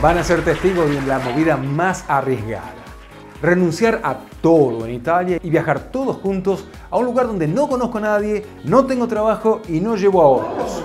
van a ser testigos de la movida más arriesgada. Renunciar a todo en Italia y viajar todos juntos a un lugar donde no conozco a nadie, no tengo trabajo y no llevo ahorros.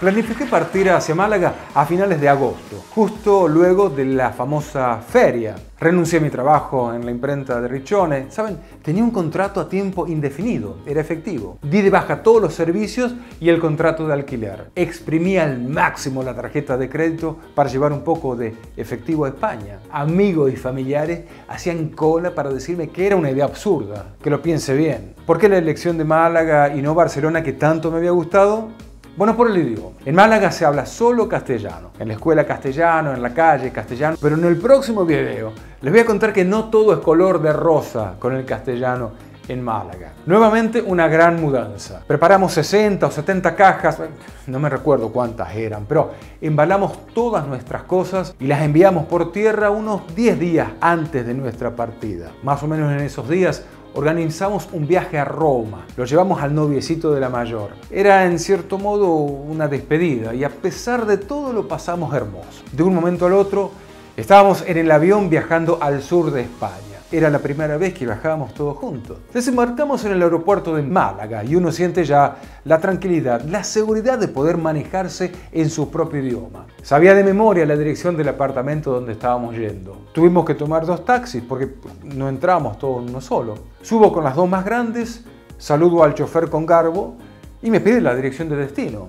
Planifiqué partir hacia Málaga a finales de agosto, justo luego de la famosa feria. Renuncié a mi trabajo en la imprenta de Riccione. Saben, tenía un contrato a tiempo indefinido, era efectivo. Di de baja todos los servicios y el contrato de alquiler. Exprimí al máximo la tarjeta de crédito para llevar un poco de efectivo a España. Amigos y familiares hacían cola para decirme que era una idea absurda, que lo piense bien. ¿Por qué la elección de Málaga y no Barcelona que tanto me había gustado? Bueno, por el idioma. En Málaga se habla solo castellano. En la escuela castellano, en la calle castellano. Pero en el próximo video les voy a contar que no todo es color de rosa con el castellano en Málaga. Nuevamente una gran mudanza. Preparamos 60 o 70 cajas, no me recuerdo cuántas eran, pero embalamos todas nuestras cosas y las enviamos por tierra unos 10 días antes de nuestra partida. Más o menos en esos días organizamos un viaje a Roma. Lo llevamos al noviecito de la mayor. Era en cierto modo una despedida y a pesar de todo lo pasamos hermoso. De un momento al otro estábamos en el avión viajando al sur de España. Era la primera vez que viajábamos todos juntos. Desembarcamos en el aeropuerto de Málaga y uno siente ya la tranquilidad, la seguridad de poder manejarse en su propio idioma. Sabía de memoria la dirección del apartamento donde estábamos yendo. Tuvimos que tomar dos taxis porque no entramos todos en uno solo. Subo con las dos más grandes, saludo al chofer con garbo y me pide la dirección de destino.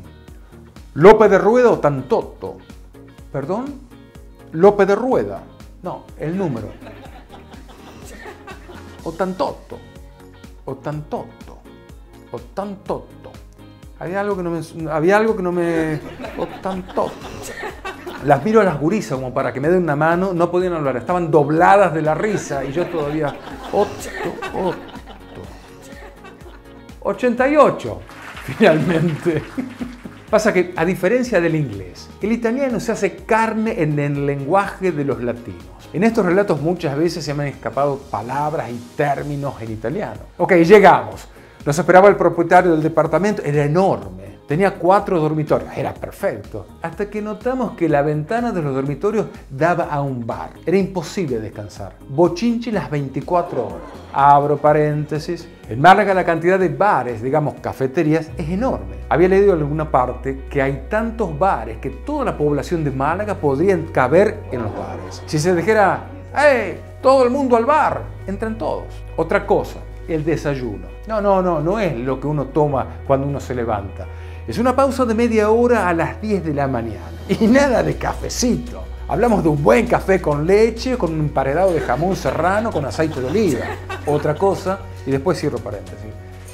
López de Rueda o Tantoto. ¿Perdón? López de Rueda. No, el número o tantotto, o tantotto, o tantotto. Había algo que no me... Había algo que no me... O tantotto. Las miro a las gurisas como para que me den una mano, no podían hablar, estaban dobladas de la risa y yo todavía... Otto, otto. 88, finalmente. Pasa que, a diferencia del inglés, el italiano se hace carne en el lenguaje de los latinos. En estos relatos muchas veces se me han escapado palabras y términos en italiano. Ok, llegamos. Nos esperaba el propietario del departamento, era enorme. Tenía cuatro dormitorios, era perfecto. Hasta que notamos que la ventana de los dormitorios daba a un bar. Era imposible descansar. Bochinchi las 24 horas. Abro paréntesis. En Málaga la cantidad de bares, digamos cafeterías, es enorme. Había leído en alguna parte que hay tantos bares que toda la población de Málaga podría caber en los bares. Si se dijera, ¡hey! Todo el mundo al bar, entran todos. Otra cosa, el desayuno. No, no, no, no es lo que uno toma cuando uno se levanta. Es una pausa de media hora a las 10 de la mañana. Y nada de cafecito. Hablamos de un buen café con leche, con un emparedado de jamón serrano, con aceite de oliva. Otra cosa, y después cierro paréntesis.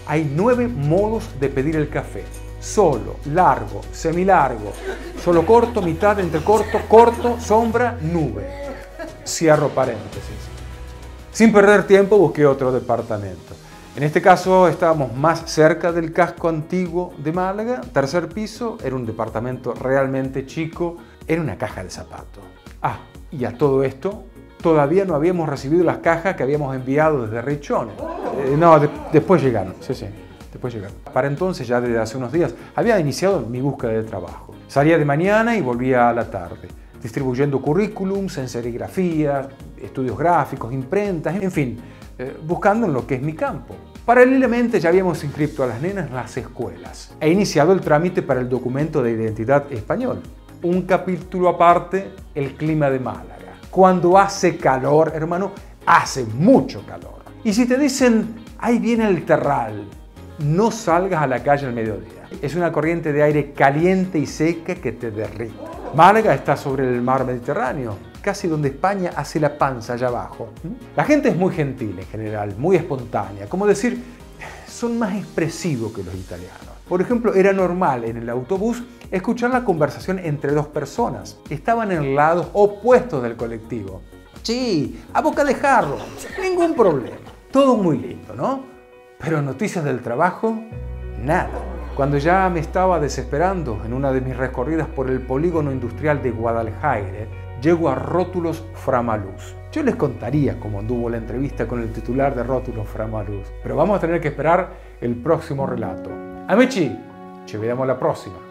Hay nueve modos de pedir el café. Solo, largo, semilargo, solo corto, mitad, entre corto, sombra, nube. Cierro paréntesis. Sin perder tiempo busqué otro departamento. En este caso estábamos más cerca del casco antiguo de Málaga, tercer piso, era un departamento realmente chico, era una caja de zapatos. Ah, y a todo esto, todavía no habíamos recibido las cajas que habíamos enviado desde Richone. Eh, no, después llegaron, sí, sí, después llegaron. Para entonces, ya desde hace unos días, había iniciado mi búsqueda de trabajo. Salía de mañana y volvía a la tarde, distribuyendo currículums en serigrafía, estudios gráficos, imprentas, en fin, eh, buscando en lo que es mi campo. Paralelamente ya habíamos inscrito a las nenas en las escuelas e iniciado el trámite para el documento de identidad español un capítulo aparte, el clima de Málaga. Cuando hace calor, hermano, hace mucho calor. Y si te dicen, ahí viene el terral, no salgas a la calle al mediodía. Es una corriente de aire caliente y seca que te derrite. Málaga está sobre el mar Mediterráneo, casi donde España hace la panza allá abajo. La gente es muy gentil en general, muy espontánea, como decir, son más expresivos que los italianos. Por ejemplo, era normal en el autobús escuchar la conversación entre dos personas. Estaban en lados opuestos del colectivo. Sí, a boca de jarro, ningún problema. Todo muy lindo, ¿no? Pero noticias del trabajo, nada. Cuando ya me estaba desesperando en una de mis recorridas por el polígono industrial de Guadalajara, llego a Rótulos Framaluz. Yo les contaría cómo anduvo la entrevista con el titular de Rótulos Framaluz, pero vamos a tener que esperar el próximo relato. Amici, ci vediamo alla prossima!